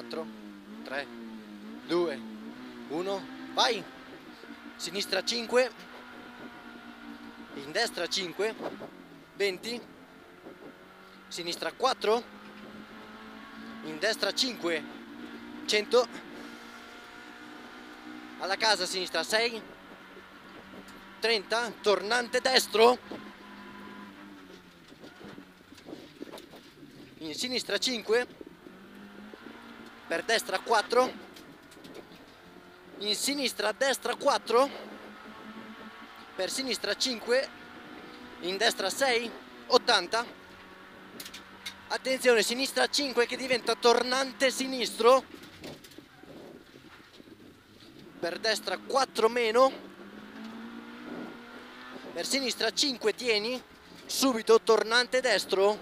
4, 3, 2, 1, vai! Sinistra 5, in destra 5, 20, sinistra 4, in destra 5, 100, alla casa sinistra 6, 30, tornante destro, in sinistra 5, per destra 4, in sinistra destra 4, per sinistra 5, in destra 6, 80, attenzione sinistra 5 che diventa tornante sinistro, per destra 4 meno, per sinistra 5 tieni, subito tornante destro,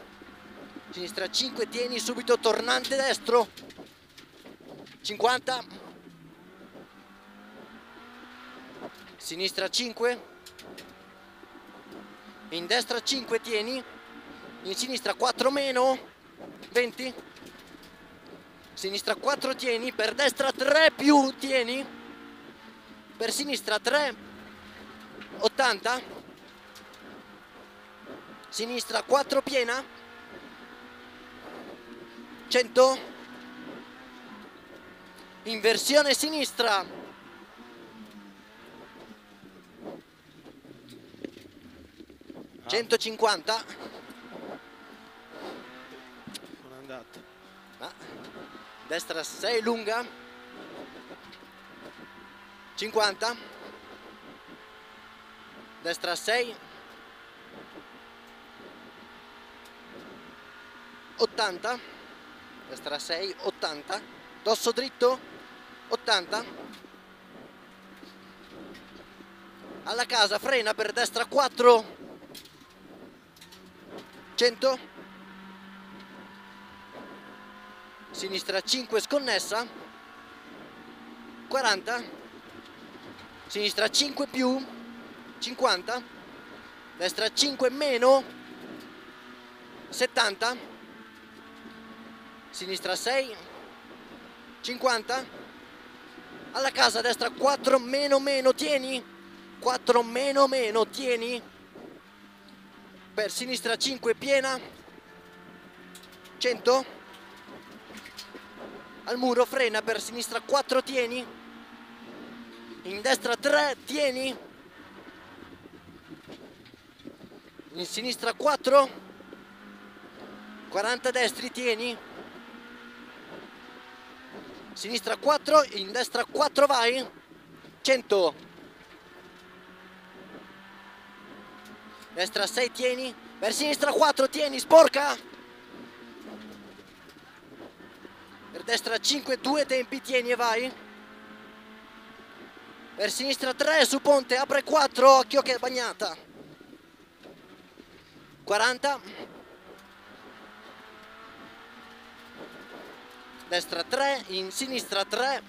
sinistra 5 tieni, subito tornante destro, 50, sinistra 5, in destra 5 tieni, in sinistra 4 meno, 20, sinistra 4 tieni, per destra 3 più tieni, per sinistra 3, 80, sinistra 4 piena, 100, inversione sinistra, 150, Non è andato. Ah. destra 6 lunga. 50 destra 6 80 destra 6 80 dosso dritto 80 alla casa frena per destra 4 100 sinistra 5 sconnessa. 40 sinistra 5 più. 50 destra 5 meno. 70 sinistra 6 50 alla casa destra 4 meno meno tieni. 4 meno meno tieni. Per sinistra 5 piena. 100 al muro frena. Per sinistra 4 tieni. In destra 3 tieni. In sinistra 4 40 destri tieni sinistra 4 in destra 4 vai. 100 destra 6 tieni. Per sinistra 4 tieni sporca. Per destra 5 2 tempi tieni e vai. Per sinistra 3 su ponte apre 4 occhio che è bagnata. 40 destra 3 in sinistra 3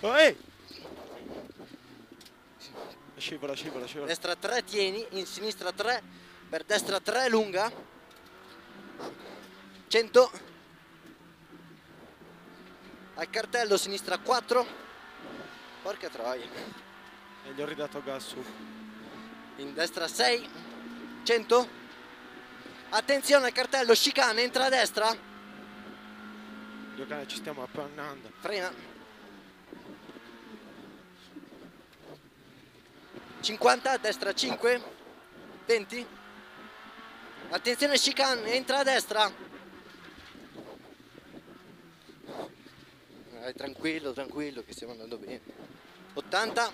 Oh, ehi! Scivola, scivola, scivola. destra 3 tieni in sinistra 3 per destra 3 lunga. 100 al cartello sinistra 4 porca troia. E gli ho ridato gas su. in destra 6 100 attenzione al cartello chicane entra a destra. Dio cane, ci stiamo appannando. frena 50 a destra 5 20 attenzione chicane entra a destra. Dai, tranquillo tranquillo che stiamo andando bene. 80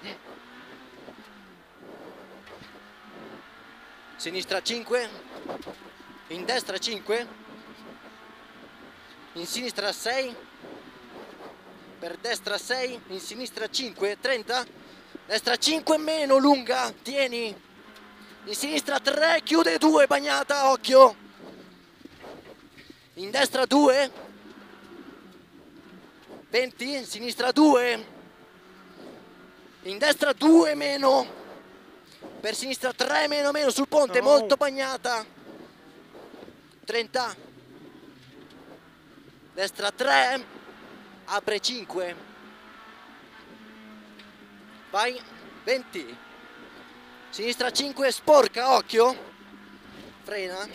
sinistra 5 in destra 5 in sinistra 6 per destra 6 in sinistra 5 30 destra 5 meno lunga tieni. In sinistra 3 chiude 2 bagnata occhio. In destra 2 20 in sinistra 2 in destra 2 meno. Per sinistra 3 meno meno sul ponte No. molto bagnata 30 destra 3 apre 5 Vai, 20. Sinistra 5, sporca, occhio. Frena.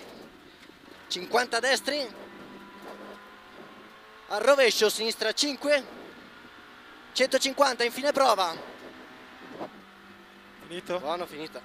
50 destri. Al rovescio, sinistra 5. 150, infine prova. Finito? Buono, finita.